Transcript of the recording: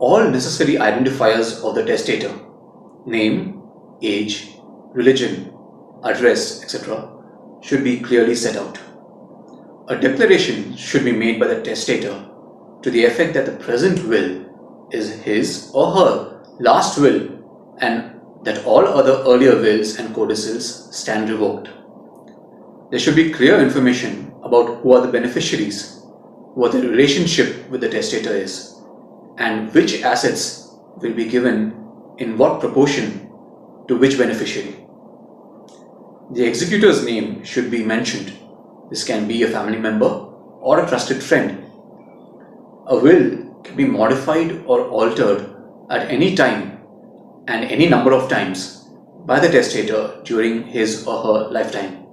all necessary identifiers of the testator name, age, religion, address, etc. should be clearly set out. A declaration should be made by the testator to the effect that the present will is his or her last will and that all other earlier wills and codicils stand revoked. There should be clear information about who are the beneficiaries, what the relationship with the testator is, and which assets will be given in what proportion to which beneficiary. The executor's name should be mentioned. This can be a family member or a trusted friend. A will can be modified or altered at any time and any number of times by the testator during his or her lifetime.